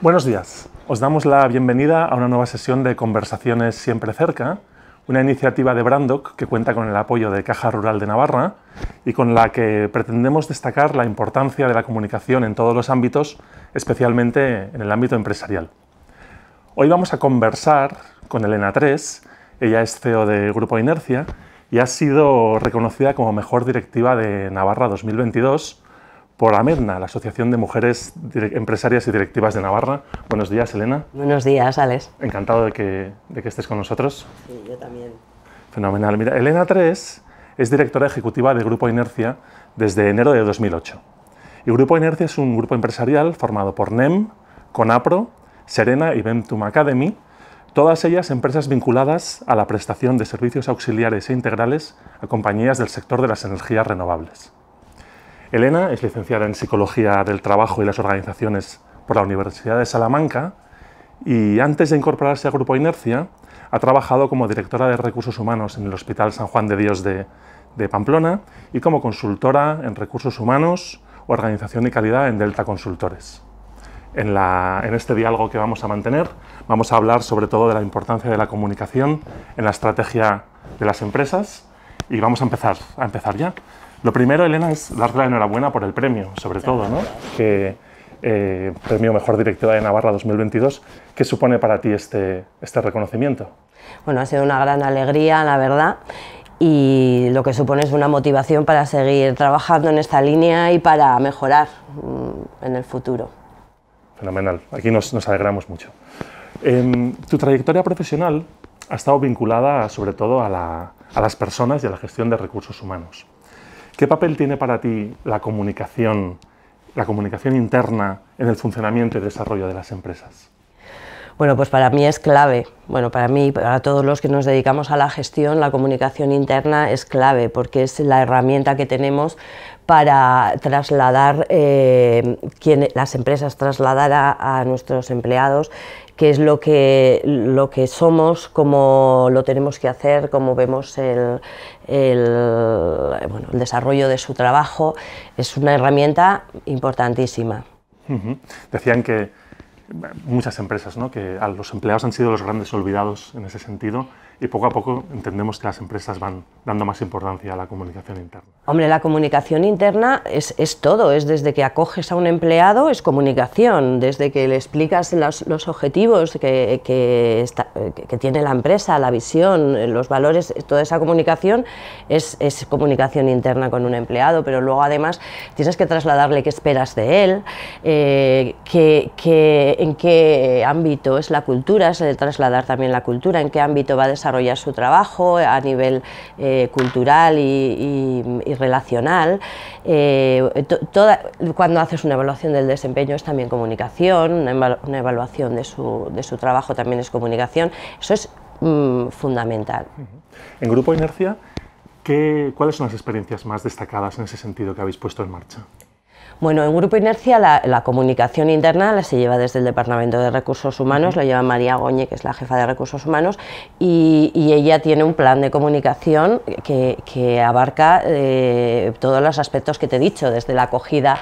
Buenos días. Os damos la bienvenida a una nueva sesión de Conversaciones Siempre Cerca, una iniciativa de Brandoc que cuenta con el apoyo de Caja Rural de Navarra y con la que pretendemos destacar la importancia de la comunicación en todos los ámbitos, especialmente en el ámbito empresarial. Hoy vamos a conversar con Elena Tres, ella es CEO de Grupo Inercia y ha sido reconocida como mejor directiva de Navarra 2022 por AMEDNA, la Asociación de Mujeres Empresarias y Directivas de Navarra. Buenos días, Elena. Buenos días, Alex. Encantado de que, de que estés con nosotros. Sí, yo también. Fenomenal. Mira, Elena Tres es directora ejecutiva de Grupo Inercia desde enero de 2008. Y Grupo Inercia es un grupo empresarial formado por NEM, CONAPRO, Serena y Ventum Academy, todas ellas empresas vinculadas a la prestación de servicios auxiliares e integrales a compañías del sector de las energías renovables. Elena es licenciada en Psicología del Trabajo y las Organizaciones por la Universidad de Salamanca y antes de incorporarse al Grupo Inercia ha trabajado como directora de Recursos Humanos en el Hospital San Juan de Dios de, Pamplona y como consultora en Recursos Humanos, Organización y Calidad en Delta Consultores. En, en, este diálogo que vamos a mantener vamos a hablar sobre todo de la importancia de la comunicación en la estrategia de las empresas y vamos a empezar, a empezar ya. Lo primero, Elena, es darle la enhorabuena por el premio, sobre todo, ¿no? Que, eh, premio Mejor Directora de Navarra 2022. ¿Qué supone para ti este, este reconocimiento? Bueno, ha sido una gran alegría, la verdad, y lo que supone es una motivación para seguir trabajando en esta línea y para mejorar mm, en el futuro. Fenomenal, aquí nos, nos alegramos mucho. Eh, tu trayectoria profesional ha estado vinculada sobre todo a, la, a las personas y a la gestión de recursos humanos. ¿Qué papel tiene para ti la comunicación, la comunicación interna en el funcionamiento y desarrollo de las empresas? Bueno, pues para mí es clave. Bueno, para mí, para todos los que nos dedicamos a la gestión, la comunicación interna es clave porque es la herramienta que tenemos para trasladar, eh, quien, las empresas trasladar a, a, nuestros empleados qué es lo que, lo que somos, cómo lo tenemos que hacer, cómo vemos el, el, bueno, el desarrollo de su trabajo. Es una herramienta importantísima. Decían que muchas empresas, ¿no? que a los empleados han sido los grandes olvidados en ese sentido y poco a poco entendemos que las empresas van dando más importancia a la comunicación interna. Hombre, la comunicación interna es, es todo, es desde que acoges a un empleado, es comunicación, desde que le explicas los, los objetivos que, que, está, que, tiene la empresa, la visión, los valores, toda esa comunicación es, es, comunicación interna con un empleado, pero luego además tienes que trasladarle qué esperas de él, eh, que, que, en qué ámbito es la cultura, es el trasladar también la cultura, en qué ámbito va a desarrollar desarrollar su trabajo a nivel eh, cultural y, relacional. Eh, cuando haces una evaluación del desempeño es también comunicación, una, evaluación de su, de su, trabajo también es comunicación. Eso es mm, fundamental. En Grupo Inercia, ¿qué, ¿cuáles son las experiencias más destacadas en ese sentido que habéis puesto en marcha? Bueno, en Grupo Inercia la, la, comunicación interna la se lleva desde el Departamento de Recursos Humanos, uh -huh. lo lleva María Goñe, que es la jefa de Recursos Humanos, y, y ella tiene un plan de comunicación que, que abarca eh, todos los aspectos que te he dicho, desde la acogida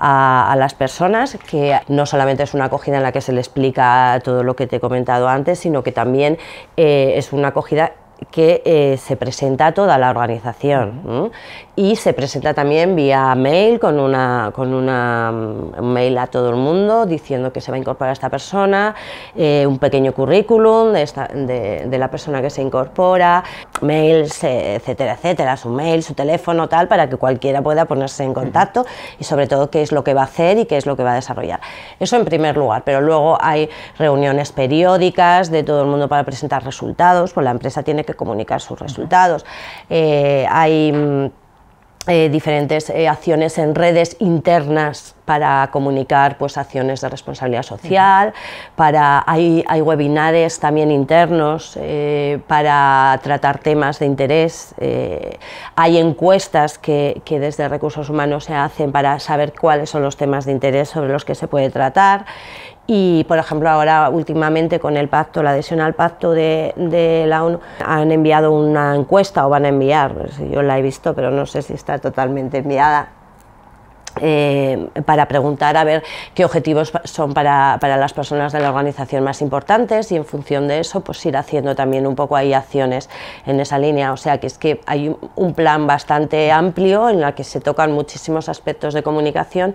a, a, las personas, que no solamente es una acogida en la que se le explica todo lo que te he comentado antes, sino que también eh, es una acogida que eh, se presenta a toda la organización. Y se presenta también vía mail con una, con una un mail a todo el mundo diciendo que se va a incorporar esta persona, eh, un pequeño currículum de, esta, de, la persona que se incorpora, mails, etcétera, etcétera, su mail, su teléfono, tal, para que cualquiera pueda ponerse en contacto y sobre todo qué es lo que va a hacer y qué es lo que va a desarrollar. Eso en primer lugar, pero luego hay reuniones periódicas de todo el mundo para presentar resultados, pues la empresa tiene que comunicar sus resultados. Eh, hay mm, eh, diferentes eh, acciones en redes internas para comunicar pues, acciones de responsabilidad social, para, hay, hay webinares también internos eh, para tratar temas de interés, hay encuestas que, que, desde Recursos Humanos se hacen para saber cuáles son los temas de interés sobre los que se puede tratar y, por ejemplo, ahora últimamente con el pacto, la adhesión al pacto de, la ONU, han enviado una encuesta o van a enviar, yo la he visto, pero no sé si está totalmente enviada, eh, para preguntar a ver qué objetivos son para, para, las personas de la organización más importantes y en función de eso pues ir haciendo también un poco ahí acciones en esa línea. O sea que es que hay un plan bastante amplio en el que se tocan muchísimos aspectos de comunicación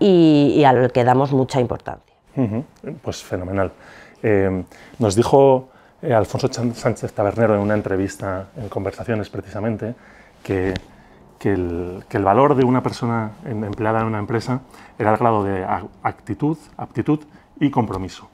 y, y al que damos mucha importancia. Pues fenomenal. Eh, nos dijo eh, Alfonso Sánchez Tabernero en una entrevista en Conversaciones precisamente que que el, valor de una persona empleada en una empresa era el grado de actitud, aptitud y compromiso.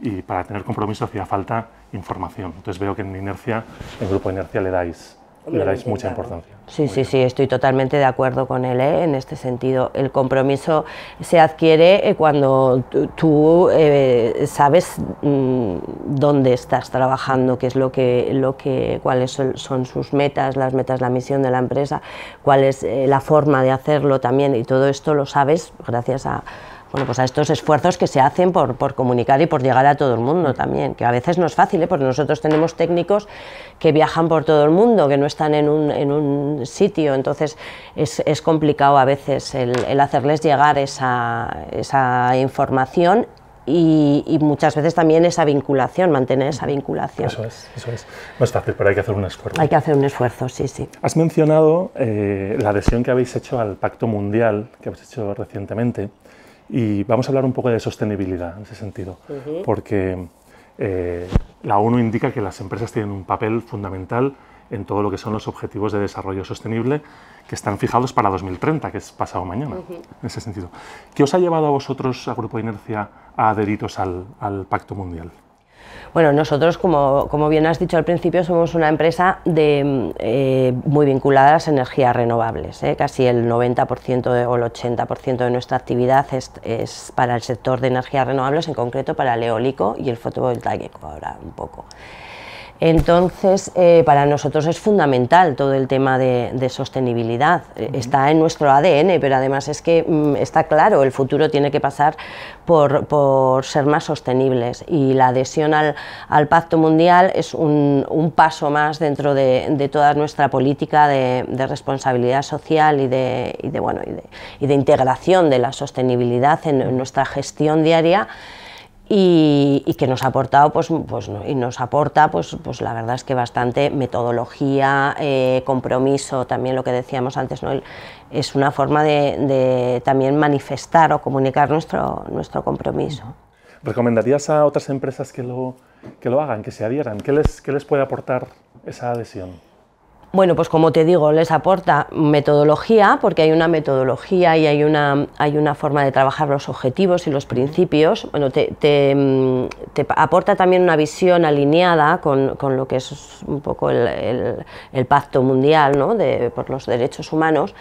Y para tener compromiso hacía falta información. Entonces veo que en Inercia, en Grupo Inercia, le dais le dais mucha importancia. Sí, sí, sí, estoy totalmente de acuerdo con él ¿eh? en este sentido. El compromiso se adquiere eh, cuando tú eh, sabes mm, dónde estás trabajando, qué es lo que, lo que, cuáles son sus metas, las metas, la misión de la empresa, cuál es la forma de hacerlo también, y todo esto lo sabes gracias a bueno, pues a estos esfuerzos que se hacen por, por, comunicar y por llegar a todo el mundo también, que a veces no es fácil, ¿eh? porque nosotros tenemos técnicos que viajan por todo el mundo, que no están en un, en un sitio, entonces es, es, complicado a veces el, el hacerles llegar esa, esa información y, y, muchas veces también esa vinculación, mantener esa vinculación. Eso es, eso es. No es fácil, pero hay que hacer un esfuerzo. Hay que hacer un esfuerzo, sí, sí. Has mencionado eh, la adhesión que habéis hecho al Pacto Mundial, que habéis hecho recientemente. Y vamos a hablar un poco de sostenibilidad en ese sentido, uh -huh. porque eh, la ONU indica que las empresas tienen un papel fundamental en todo lo que son los objetivos de desarrollo sostenible que están fijados para 2030, que es pasado mañana, uh -huh. en ese sentido. ¿Qué os ha llevado a vosotros, a Grupo Inercia, a adheriros al, al Pacto Mundial? Bueno, nosotros, como, como, bien has dicho al principio, somos una empresa de, eh, muy vinculada a las energías renovables. ¿eh? Casi el 90% de, o el 80% de nuestra actividad es, es, para el sector de energías renovables, en concreto para el eólico y el fotovoltaico, ahora un poco. Entonces, eh, para nosotros es fundamental todo el tema de, de sostenibilidad. Uh -huh. Está en nuestro ADN, pero además es que mm, está claro, el futuro tiene que pasar por, por ser más sostenibles y la adhesión al, al Pacto Mundial es un, un, paso más dentro de, de toda nuestra política de, de responsabilidad social y de, y de, bueno, y de, y de integración de la sostenibilidad en, en nuestra gestión diaria y, y, que nos ha aportado, pues, pues y nos aporta, pues, pues la verdad es que bastante metodología, eh, compromiso, también lo que decíamos antes, ¿no? es una forma de, de, también manifestar o comunicar nuestro, nuestro compromiso. ¿Recomendarías a otras empresas que lo, que lo hagan, que se adhieran? ¿Qué les, qué les puede aportar esa adhesión? Bueno, pues como te digo, les aporta metodología, porque hay una metodología y hay una, hay una forma de trabajar los objetivos y los principios. Bueno, te, te, te aporta también una visión alineada con, con, lo que es un poco el, el, el pacto mundial ¿no? de, por los derechos humanos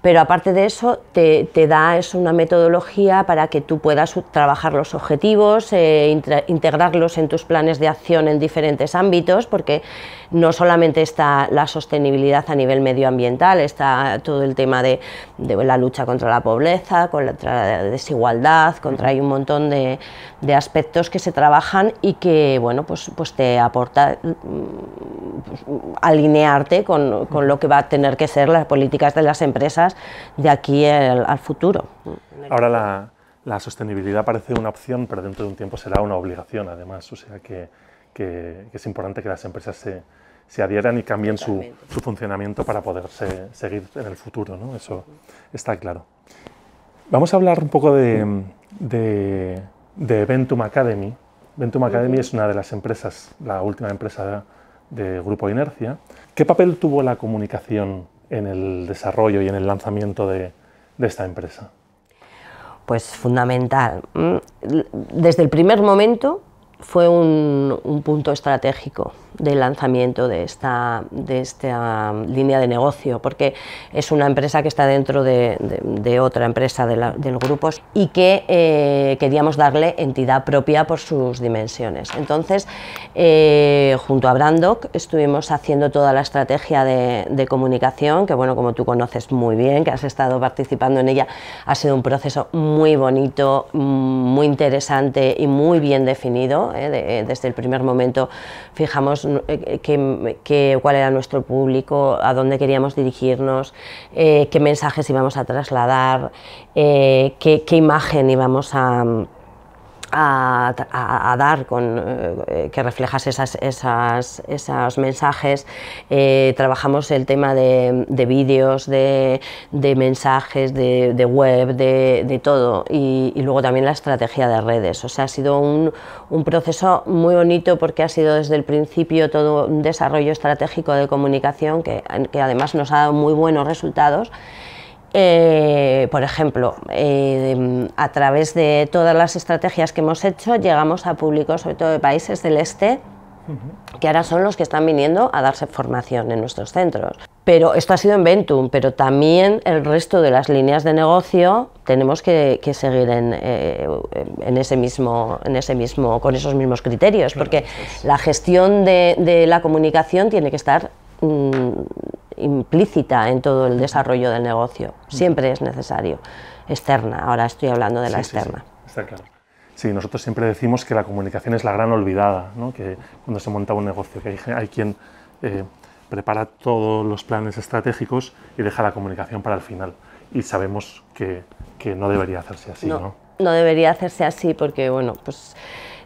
pero aparte de eso te, te, da es una metodología para que tú puedas trabajar los objetivos, eh, integrarlos en tus planes de acción en diferentes ámbitos, porque no solamente está la sostenibilidad a nivel medioambiental, está todo el tema de, de la lucha contra la pobreza, contra la desigualdad, contra hay un montón de, de, aspectos que se trabajan y que bueno, pues, pues te aporta pues, alinearte con, con lo que va a tener que ser las políticas de las empresas de aquí al, al futuro. Ahora la, la, sostenibilidad parece una opción, pero dentro de un tiempo será una obligación además, o sea que, que, que es importante que las empresas se, se adhieran y cambien su, su, funcionamiento para poderse seguir en el futuro, ¿no? eso está claro. Vamos a hablar un poco de, de, de Ventum Academy. Ventum Academy uh -huh. es una de las empresas, la última empresa de, de Grupo Inercia. ¿Qué papel tuvo la comunicación en el desarrollo y en el lanzamiento de, esta empresa? Pues fundamental. Mm, desde el primer momento fue un, un punto estratégico del lanzamiento de esta, de esta línea de negocio, porque es una empresa que está dentro de, otra empresa del grupo y que eh, queríamos darle entidad propia por sus dimensiones. Entonces, eh, junto a Brandoc estuvimos haciendo toda la estrategia de, de, comunicación, que bueno, como tú conoces muy bien, que has estado participando en ella, ha sido un proceso muy bonito, muy interesante y muy bien definido negocio. ¿eh? desde el primer momento fijamos que, cuál era nuestro público, a dónde queríamos dirigirnos, qué mensajes íbamos a trasladar, qué imagen íbamos a a, dar, con, eh, que reflejas esas, esas, esos mensajes. Eh, trabajamos el tema de, vídeos, de, mensajes, de, web, de, todo. Y, luego también la estrategia de redes. O sea, ha sido un, un, proceso muy bonito porque ha sido desde el principio todo un desarrollo estratégico de comunicación que, que además nos ha dado muy buenos resultados. Eh, por ejemplo, eh, a través de todas las estrategias que hemos hecho, llegamos a públicos, sobre todo de países del este, que ahora son los que están viniendo a darse formación en nuestros centros. Pero esto ha sido en Ventum, pero también el resto de las líneas de negocio tenemos que, seguir eh, en, ese mismo, en ese mismo, con esos mismos criterios, porque la gestión de, la comunicación tiene que estar mm, implícita en todo el desarrollo del negocio. Siempre es necesario. Externa, ahora estoy hablando de la externa. Sí, está claro. Sí, nosotros siempre decimos que la comunicación es la gran olvidada, ¿no? que cuando se monta un negocio, que hay, quien eh, prepara todos los planes estratégicos y deja la comunicación para el final. Y sabemos que, que no debería hacerse así. No, no, no debería hacerse así porque, bueno, pues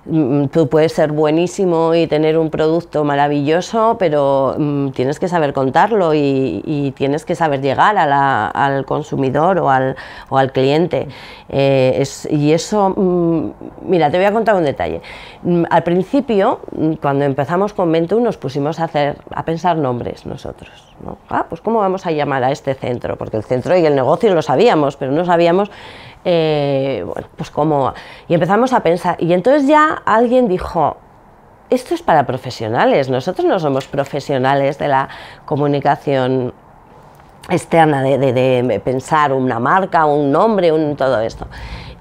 tú puedes ser buenísimo y tener un producto maravilloso, pero mm, tienes que saber contarlo y, tienes que saber llegar al consumidor o al, o al cliente. Eh, y eso, mm, mira, te voy a contar un detalle. Al principio, cuando empezamos con Ventum, nos pusimos a, hacer, a pensar nombres nosotros. Ah, pues ¿cómo vamos a llamar a este centro? Porque el centro y el negocio lo sabíamos, pero no sabíamos eh, bueno, pues cómo... Y empezamos a pensar, y entonces ya alguien dijo, esto es para profesionales, nosotros no somos profesionales de la comunicación externa, de, de pensar una marca, un nombre, un, todo esto.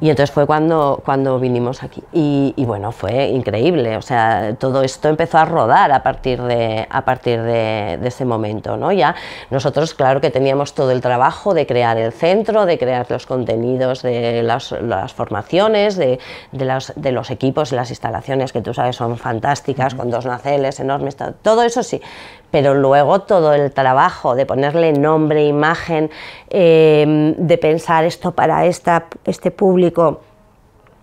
Y entonces fue cuando, cuando vinimos aquí. Y, bueno, fue increíble. O sea, todo esto empezó a rodar a partir de, a partir de, ese momento. ¿no? Ya nosotros, claro que teníamos todo el trabajo de crear el centro, de crear los contenidos de las, las formaciones, de, de los equipos y las instalaciones que tú sabes son fantásticas, con dos naceles enormes, todo eso sí pero luego todo el trabajo de ponerle nombre, imagen, eh, de pensar esto para esta, este público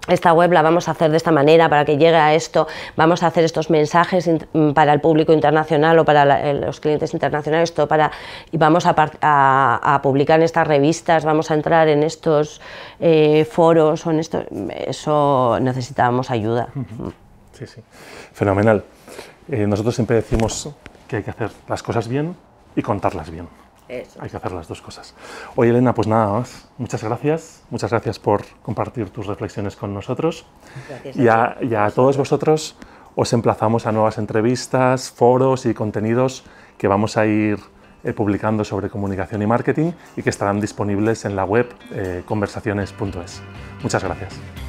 esta web la vamos a hacer de esta manera para que llegue a esto, vamos a hacer estos mensajes para el público internacional o para los clientes internacionales, todo para, y vamos a, publicar en estas revistas, vamos a entrar en estos eh, foros o en esto, eso necesitábamos ayuda. Sí, sí, fenomenal. Eh, nosotros siempre decimos que hay que hacer las cosas bien y contarlas bien. Hay que hacer las dos cosas. Oye, Elena, pues nada más. Muchas gracias. Muchas gracias por compartir tus reflexiones con nosotros. y, a, todos vosotros os emplazamos a nuevas entrevistas, foros y contenidos que vamos a ir eh, publicando sobre comunicación y marketing y que estarán disponibles en la web eh, conversaciones.es. Muchas gracias.